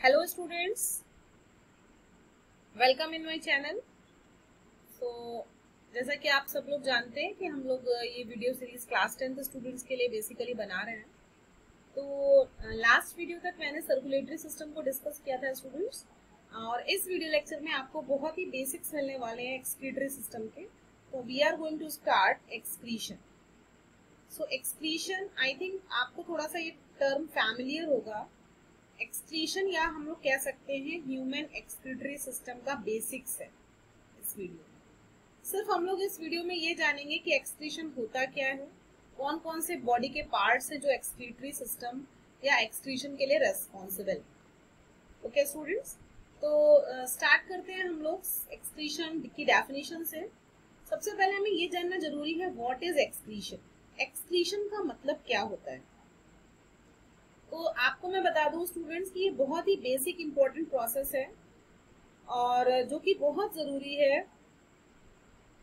Hello students welcome in my channel so जैसा कि आप सब लोग जानते हैं कि हम लोग ये video series class tenth students के लिए बेसिकली बना रहे हैं। तो लास्ट वीडियो तक मैंने सर्कुलेटरी सिस्टम को डिस्कस किया था स्टूडेंट्स और इस वीडियो लेक्चर में आपको बहुत ही बेसिक्स मिलने वाले हैं एक्सक्रीटरी सिस्टम के। तो we are going to start excretion so excretion I think आपको थोड़ा सा ये टर्म फैमिलियर होगा। एक्सक्रीशन या हम लोग कह सकते हैं ह्यूमन एक्सक्रीटरी सिस्टम का बेसिक्स है इस वीडियो में। सिर्फ़ हम लोग इस वीडियो में ये जानेंगे कि एक्सक्रीशन होता क्या है कौन कौन से बॉडी के पार्ट्स हैं जो एक्सक्रीटरी सिस्टम या एक्सक्रीशन के लिए रेस्पॉन्सिबल ओके स्टूडेंट्स तो स्टार्ट uh, करते हैं हम लोग एक्सक्रीशन की डेफिनेशन से। सबसे पहले हमें ये जानना ज़रूरी है व्हाट इज़ एक्सक्रीशन एक्सक्रीशन का मतलब क्या होता है? तो आपको मैं बता दूँ स्टूडेंट्स कि ये बहुत ही बेसिक इंपॉर्टेंट प्रोसेस है और जो कि बहुत ज़रूरी है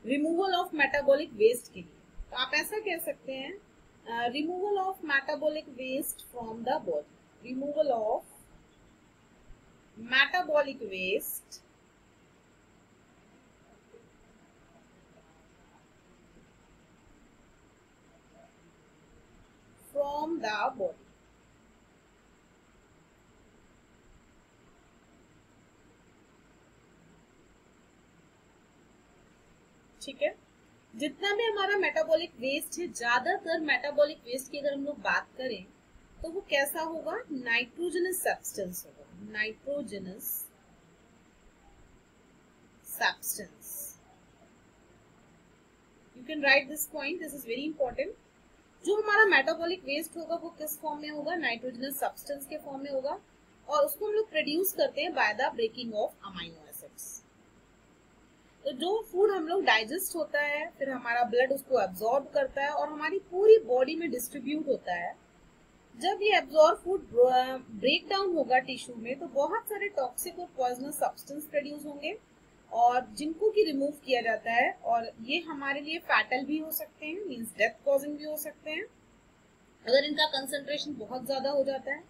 रिमूवल ऑफ़ मेटाबॉलिक वेस्ट के लिए। तो आप ऐसा कह सकते हैं removal of metabolic waste from the body removal of metabolic waste from the body ठीक है? जितना भी हमारा मेटाबॉलिक वेस्ट है, ज़्यादातर मेटाबॉलिक वेस्ट की अगर हम लोग बात करें तो वो कैसा होगा? नाइट्रोजनस सब्सटेंस होगा। Nitrogenous substance you can write this point this is very important जो हमारा मेटाबॉलिक वेस्ट होगा, वो किस फॉर्म में होगा? नाइट्रोजनस सब्सटेंस के फॉर्म में होगा। और उसको हम लोग प्रोड्यूस करते हैं by the breaking of amino तो जो फ़ूड हम लोग डाइजेस्ट होता है, फिर हमारा ब्लड उसको एब्जॉर्ब करता है और हमारी पूरी बॉडी में डिस्ट्रीब्यूट होता है। जब ये एब्जॉर्ब फ़ूड ब्रेक डाउन होगा टिश्यू में तो बहुत सारे टॉक्सिक और पॉइजनस सब्सटेंस प्रोड्यूस होंगे और जिनको की रिमूव किया जाता है और ये हमारे लिए फैटल भी हो सकते हैं मीन्स डेथ कॉजिंग भी हो सकते हैं। अगर इनका कंसेंट्रेशन बहुत ज़्यादा हो जाता है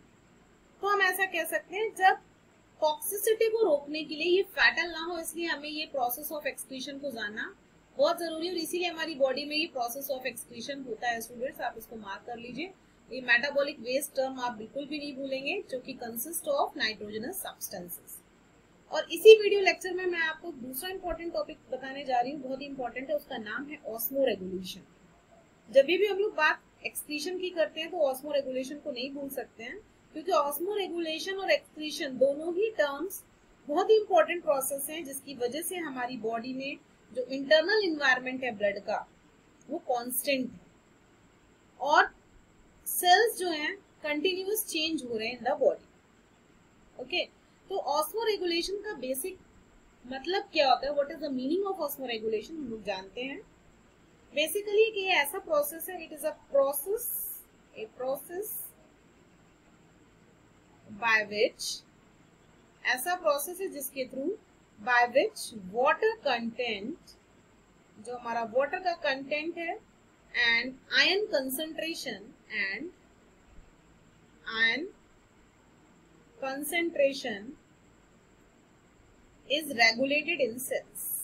तो हम ऐसा कह सकते हैं, जब टॉक्सिसिटी को रोकने के लिए ये फैटल ना हो, इसलिए हमें ये प्रोसेस ऑफ़ एक्सक्रीशन को जानना बहुत ज़रूरी है और इसीलिए हमारी बॉडी में ये प्रोसेस ऑफ़ एक्सक्रीशन होता है स्टूडेंट्स आप इसको मार्क कर लीजिए। ये मेटाबॉलिक वेस्ट टर्म आप बिल्कुल भी नहीं भूलेंगे, जो कि कंसिस्ट ऑफ़ नाइट्रोजनस सब्सटेंसेस और इसी वीडियो लेक्चर में मैं आपको दूसरा इंपॉर्टेंट टॉपिक बताने जा रही हूँ, बहुत ही इंपॉर्टेंट है, उसका नाम है ऑस्मो रेगुलेशन जब भी हम लोग बात एक्सक्रीशन की करते हैं तो ऑस्मो रेगुलेशन को नहीं भूल सकते हैं। क्योंकि ऑस्मो रेगुलेशन और एक्सक्रीशन दोनों ही टर्म्स बहुत ही इंपॉर्टेंट प्रोसेस हैं, जिसकी वजह से हमारी बॉडी में जो इंटरनल इन्वायरमेंट है ब्लड का, वो कांस्टेंट है। और सेल्स जो हैं कंटिन्यूस चेंज हो रहे हैं इन द बॉडी ओके तो ऑस्मो रेगुलेशन का बेसिक मतलब क्या होता है? What is the meaning of osmoregulation हम लोग जानते हैं। बेसिकली ये ऐसा प्रोसेस है it is a process a process by which, ऐसा प्रोसेस है जिसके through by which water content जो हमारा वाटर का कंटेंट है and ion concentration and ion concentration is regulated in cells.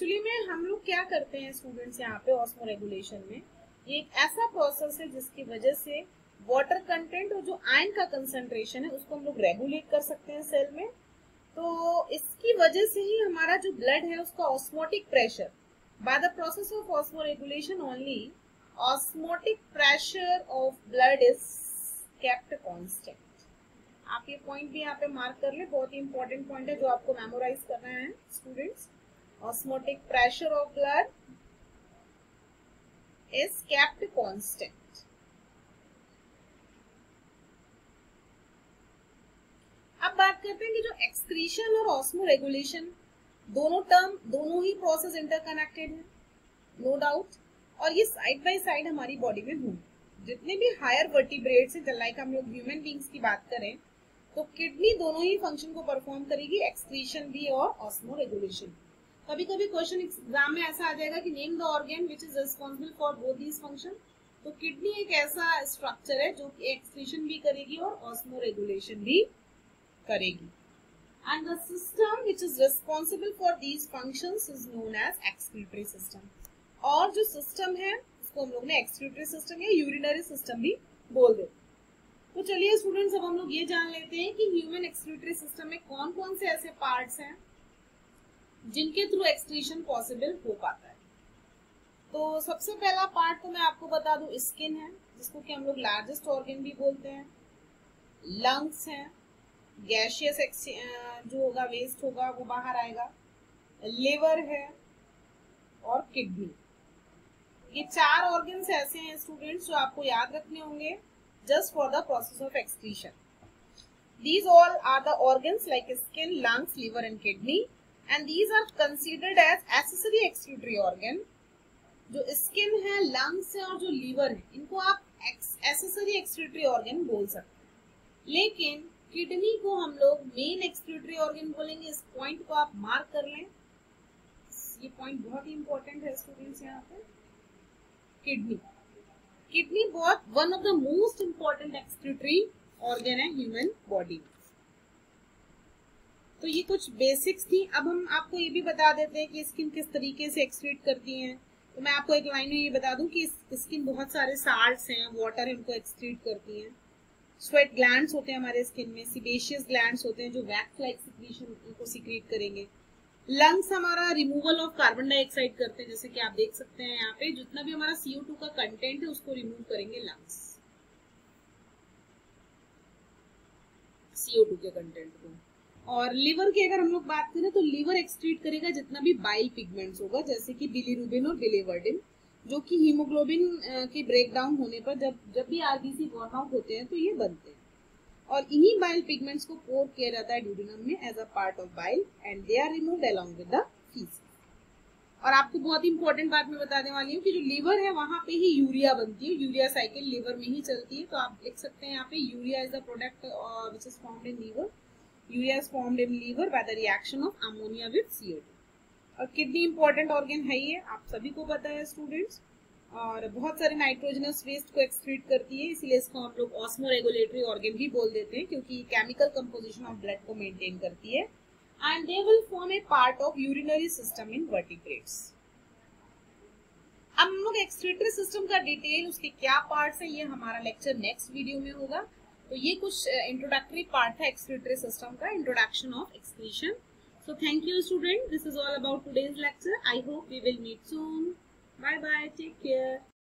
Actually में हम लोग क्या करते हैं स्टूडेंट्स यहाँ पे ऑस्मो रेगुलेशन में? ये एक ऐसा प्रोसेस है जिसकी वजह से वाटर कंटेंट और जो आयन का कंसेंट्रेशन है, उसको हम लोग रेगुलेट कर सकते हैं सेल में। तो इसकी वजह से ही हमारा जो ब्लड है, उसका osmotic pressure by the process of osmoregulation only osmotic pressure of blood is kept constant आप ये पॉइंट भी यहाँ पे मार्क कर ले, बहुत ही इंपॉर्टेंट पॉइंट है जो आपको मेमोराइज करना है students osmotic pressure of blood is kept constant. अब बात करते हैं कि जो एक्सक्रीशन और ऑस्मो रेगुलेशन दोनों टर्म दोनों ही प्रोसेस इंटरकनेक्टेड है नो no डाउट और ये साइड बाय साइड हमारी बॉडी में होंगे जितने भी हायर वर्टिब्रेट्स हैं लाइक हम लोग ह्यूमन बींग्स की बात करें तो किडनी दोनों ही फ़ंक्शन को परफॉर्म करेगी एक्सक्रीशन भी और ऑस्मो रेगुलेशन भी कभी कभी क्वेश्चन एग्ज़ाम में ऐसा आ जाएगा कि name the organ which is responsible for both these function तो किडनी एक ऐसा स्ट्रक्चर है जो कि एक्सक्रीशन भी करेगी और ऑस्मो रेगुलेशन भी करेगी. And the system which is responsible for these function is known as excretory system और जो सिस्टम है, उसको हम लोग ने एक्सक्रीटरी सिस्टम या यूरिनरी सिस्टम भी बोल देते तो चलिए स्टूडेंट्स अब हम लोग ये जान लेते हैं कि ह्यूमन एक्सक्रीटरी सिस्टम में कौन कौन से ऐसे पार्ट्स हैं। जिनके थ्रू एक्सक्रीशन पॉसिबल हो पाता है। तो सबसे पहला पार्ट तो मैं आपको बता दूँ स्किन है जिसको कि हम लोग लार्जेस्ट ऑर्गन भी बोलते हैं। लंग्स हैं गैशियस जो होगा वेस्ट होगा वो बाहर आएगा। लिवर है और किडनी ये चार ऑर्गन्स ऐसे हैं स्टूडेंट्स जो आपको याद रखने होंगे just for the process of excretion These all are the organs like skin, lungs, liver and kidney and these are considered as accessory excretory organ. जो स्किन है लंग्स है और जो लीवर है, इनको आप एसेसरी एक्सक्रीटरी ऑर्गन बोल सकते हैं। लेकिन किडनी को हम लोग मेन एक्सक्रीटरी ऑर्गन बोलेंगे, इस पॉइंट को आप मार्क कर लें। ये पॉइंट बहुत ही इंपॉर्टेंट है स्टूडेंट्स यहाँ पे। किडनी किडनी बहुत one of the most important excretory organ है ह्यूमन बॉडी में। तो ये कुछ बेसिक्स थी। अब हम आपको ये भी बता देते हैं कि स्किन किस तरीके से एक्सक्रीट करती है। तो मैं आपको एक लाइन में ये बता दूँ कि स्किन बहुत सारे साल्ट्स हैं वाटर उनको एक्सक्रीट करती हैं। स्वेट ग्लैंड्स होते हैं हमारे स्किन में सिबेशियस ग्लैंड्स होते हैं जो वैक्स लाइक सिक्रीशन उनको सिक्रीट करेंगे। लंग्स हमारा रिमूवल ऑफ़ कार्बन डाइऑक्साइड करते हैं, जैसे कि आप देख सकते हैं यहाँ पे, जितना भी हमारा सीओ टू का कंटेंट है, उसको रिमूव करेंगे लंग्स सीओ टू के कंटेंट को। और लीवर की अगर हम लोग बात करें तो लीवर एक्सक्रीट करेगा जितना भी बाइल पिगमेंट्स होगा, जैसे कि बिलीरुबिन और बिलीवर्डिन जो कि हीमोग्लोबिन के ब्रेकडाउन होने पर जब जब भी आरबीसी बॉर्न आउट होते हैं तो ये बनते हैं। और इन्हीं बाइल पिगमेंट्स को पोर किया जाता है ड्यूडिनम में as a part of bile and they are removed along with the faeces और आपको बहुत इंपॉर्टेंट बात मैं बताने वाली हूँ कि जो लीवर है वहाँ पे ही यूरिया बनती है, यूरिया साइकिल लीवर में ही चलती है। तो आप देख सकते हैं यहाँ पे urea is the product which is found in liver urea is formed in liver by the reaction of ammonia with CO2 और किडनी इंपॉर्टेंट ऑर्गन है ये, आप सभी को पता है स्टूडेंट्स। और बहुत सारे नाइट्रोजनस वेस्ट को एक्सक्रीट करती है, इसीलिए इसको हम लोग ऑस्मो रेगुलेटरी ऑर्गन भी बोल देते हैं, क्योंकि केमिकल कंपोजिशन ऑफ़ ब्लड को मेंटेन करती है। And they will form a part of urinary system in vertebrates अब हम लोग एक्सक्रीटरी सिस्टम का डिटेल उसके क्या पार्ट्स है, ये हमारा लेक्चर नेक्स्ट वीडियो में होगा। तो ये कुछ इंट्रोडक्टरी पार्ट था एक्सक्रेटरी सिस्टम का introduction of excretion so thank you student this is all about today's lecture I hope we will meet soon bye bye take care